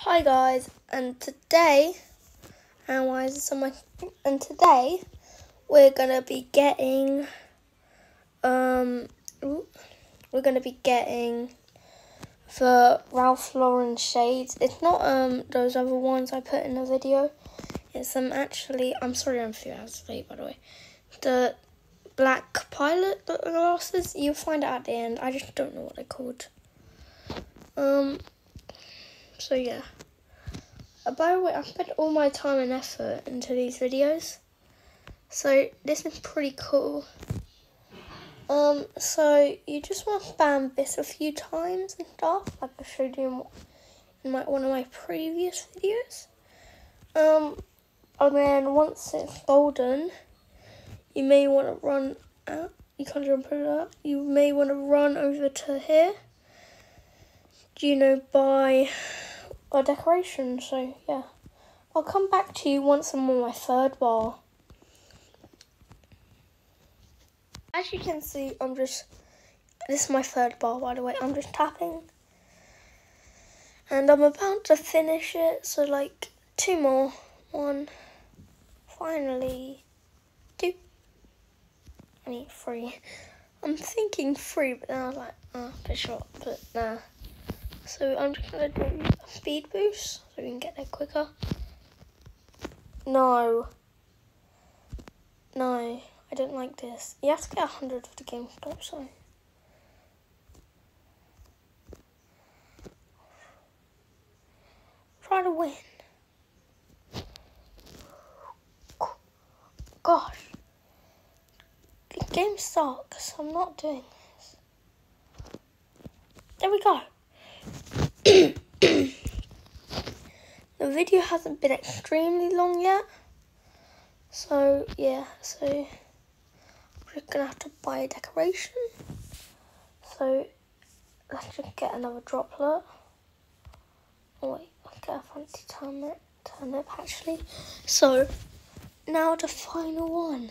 Hi guys, and today, and why is this on my? And today, we're gonna be getting, um, we're gonna be getting the Ralph Lauren shades. It's not um those other ones I put in the video. It's um actually. I'm sorry, I'm a few hours late by the way. The black pilot glasses. You'll find out at the end. I just don't know what they're called. Um. So yeah. Uh, by the way, I spent all my time and effort into these videos. So this is pretty cool. Um, so you just want to spam this a few times and stuff, like I showed you in, my, one of my previous videos. Um, and then once it's golden, you may want to run out. You can't jump over that. You may want to run over to here. You know, buy a decoration. So yeah, I'll come back to you once I'm on my third bar. As you can see, I'm just, this is my third bar by the way, I'm just tapping. And I'm about to finish it, so like two more. One, finally, two, I mean three. I'm thinking three, but then I was like, oh, for sure. but nah. So I'm just gonna do a speed boost so we can get there quicker. No. No. I don't like this. You have to get 100 of the game stop, so. Try to win. Gosh. The game sucks. I'm not doing this. There we go. the video hasn't been extremely long yet. So, yeah, so we're gonna have to buy a decoration. So let's just get another droplet. Oh wait, I'll get a fancy turnip, turnip actually. So now the final one.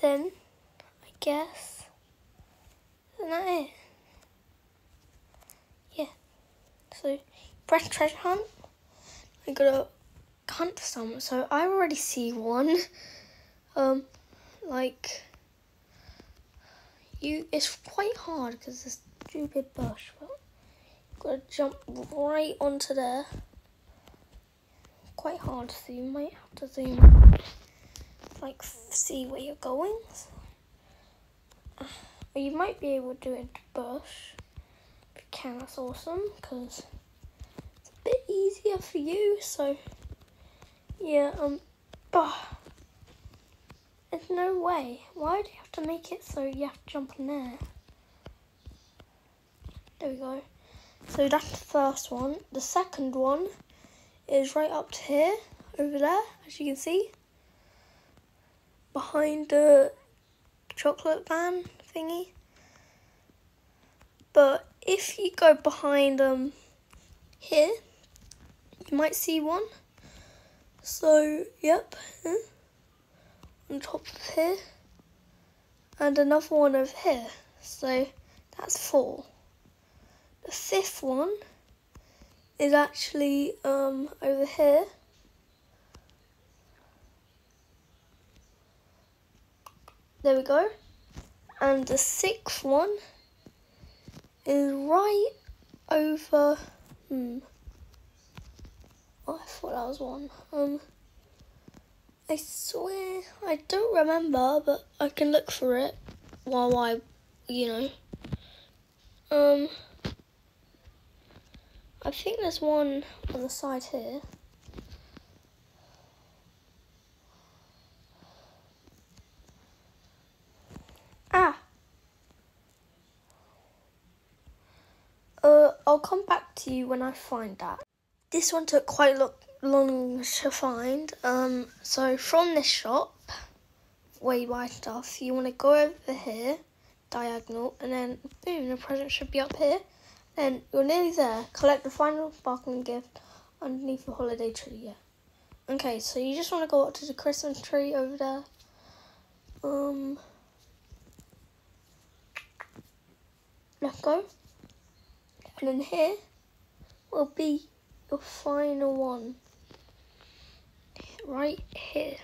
Then I guess isn't that it? Yeah. Press treasure hunt. I gotta hunt some. So I already see one. Um, like you, it's quite hard because a stupid bush, but you've got to jump right onto there. Quite hard, so you might have to zoom, like see where you're going. Or you might be able to do it bush. If you can, that's awesome because easier for you. So yeah, um, oh, there's no way. Why do you have to make it so you have to jump in there? There we go. So that's the first one. The second one is right up to here, over there, as you can see. Behind the chocolate van thingy. But if you go behind um here, you might see one. So, yep, on top of here, and another one over here. So, that's four. The fifth one is actually um, over here. There we go. And the sixth one is right over, hmm, Oh, I thought that was one. Um, I swear I don't remember, but I can look for it while I, you know. Um, I think there's one on the side here. Ah. Uh, I'll come back to you when I find that. This one took quite lo long to find. Um, so from this shop, where you buy stuff, you want to go over here, diagonal, and then boom, the present should be up here. Then you're nearly there. Collect the final sparkling gift underneath the holiday tree. Yeah. Okay, so you just want to go up to the Christmas tree over there. Um, let's go. And then here will be your final one. Right here.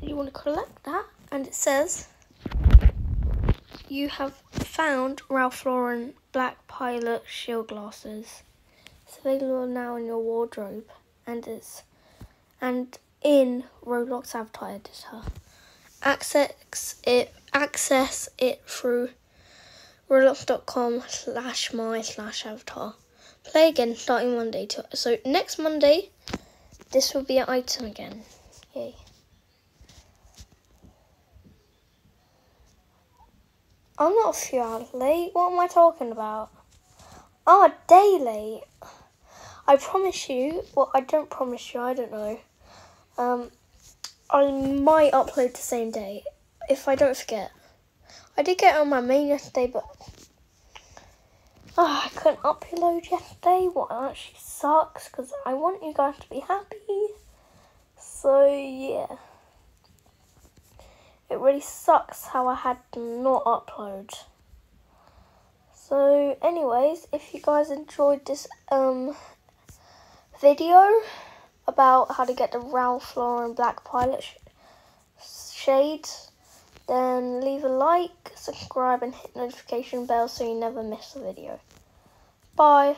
You want to collect that and it says you have found Ralph Lauren Black Pilot Shield Glasses. It's available now in your wardrobe and it's and in Roblox Avatar Editor. Access it access it through roblox.com slash my slash avatar. Play again starting Monday. So next Monday, this will be an item again. Yay. I'm not a few hours late. What am I talking about? I'm a day late. I promise you, well, I don't promise you, I don't know. Um, I might upload the same day if I don't forget. I did get on my main yesterday, but oh, I couldn't upload yesterday. What actually sucks because I want you guys to be happy. So yeah. It really sucks how I had not upload. So anyways, if you guys enjoyed this um video about how to get the Ralph Lauren Black Pilot sh shade, then leave a like, subscribe and hit notification bell so you never miss a video. Bye.